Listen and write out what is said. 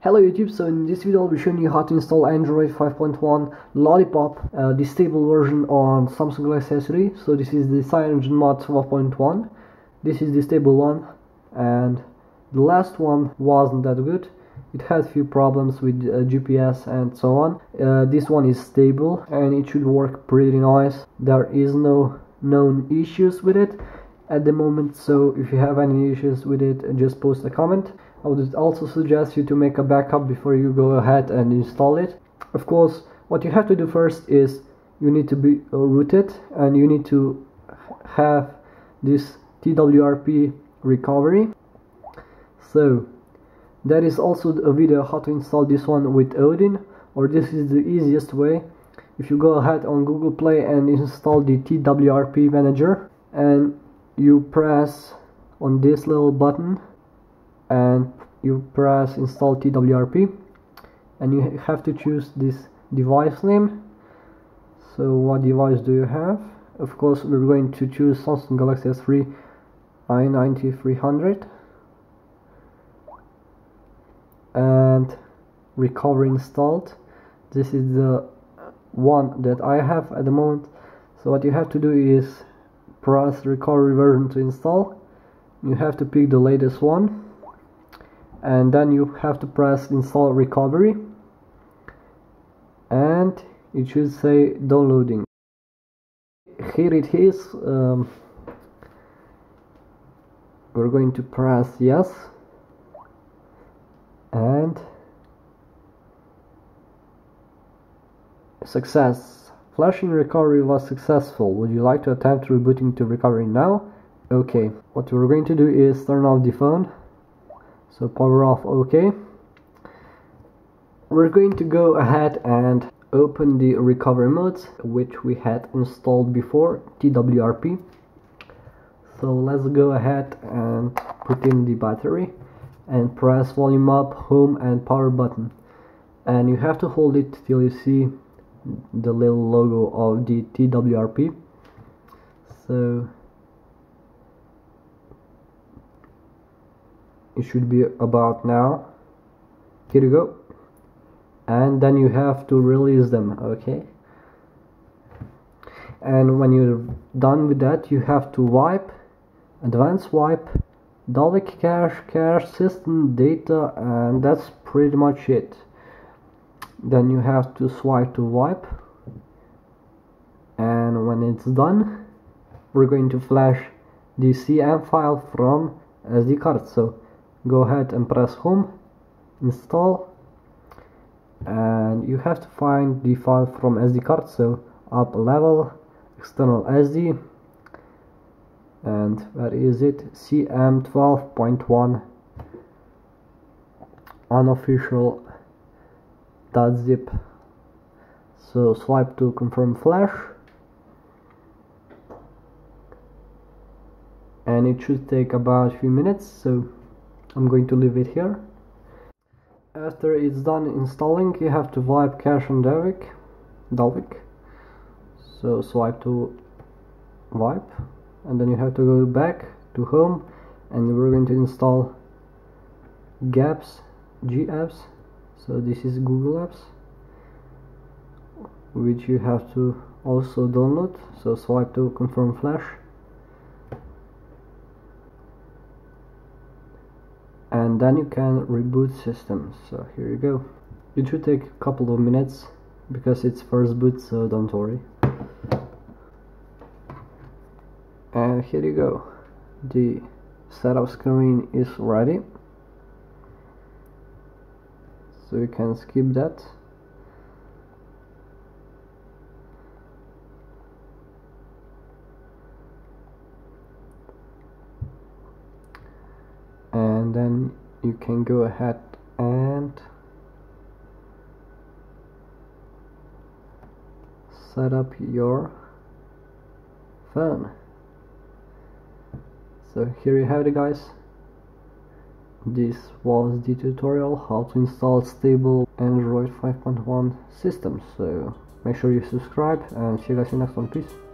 Hello YouTube, so in this video I'll be showing you how to install Android 5.1 Lollipop, uh, the stable version on Samsung Galaxy S3. So this is the CyanogenMod 12.1. This is the stable one and the last one wasn't that good. It had few problems with uh, GPS and so on. Uh, this one is stable and it should work pretty nice. There is no known issues with it at the moment, so if you have any issues with it, just post a comment. I would also suggest you to make a backup before you go ahead and install it. Of course, what you have to do first is you need to be rooted and you need to have this TWRP recovery. So that is also a video how to install this one with Odin or this is the easiest way. If you go ahead on Google Play and install the TWRP manager and you press on this little button and you press install TWRP and you have to choose this device name. So what device do you have? Of course we're going to choose Samsung Galaxy S3 i9300 and recovery installed. This is the one that I have at the moment. So what you have to do is press recovery version to install. You have to pick the latest one. And then you have to press install recovery. And it should say downloading. Here it is. Um, we're going to press yes. And success flashing recovery was successful. Would you like to attempt rebooting to recovery now? Okay. What we're going to do is turn off the phone. So power off ok we're going to go ahead and open the recovery modes which we had installed before TWRP so let's go ahead and put in the battery and press volume up home and power button. And you have to hold it till you see the little logo of the TWRP so it should be about now. Here you go. And then you have to release them okay? And when you're done with that you have to wipe advanced wipe Dalvik cache cache system data and that's pretty much it then you have to swipe to wipe. And when it's done we're going to flash the CM file from SD card. So go ahead and press home install. And you have to find the file from SD card. So up level external SD and where is it? CM 12.1 unofficial zip. So swipe to confirm flash. And it should take about a few minutes so I'm going to leave it here. After it's done installing you have to wipe cache on Dalvik. Dalvik. So swipe to wipe. And then you have to go back to home. And we're going to install GApps GApps so this is Google Apps which you have to also download. So swipe to confirm flash. And then you can reboot system so here you go. It should take a couple of minutes because it's first boot so don't worry. And here you go. The setup screen is ready so you can skip that. And then you can go ahead and set up your phone. So here you have it guys this was the tutorial how to install stable android 5.1 system so make sure you subscribe and see you guys in the next one. Peace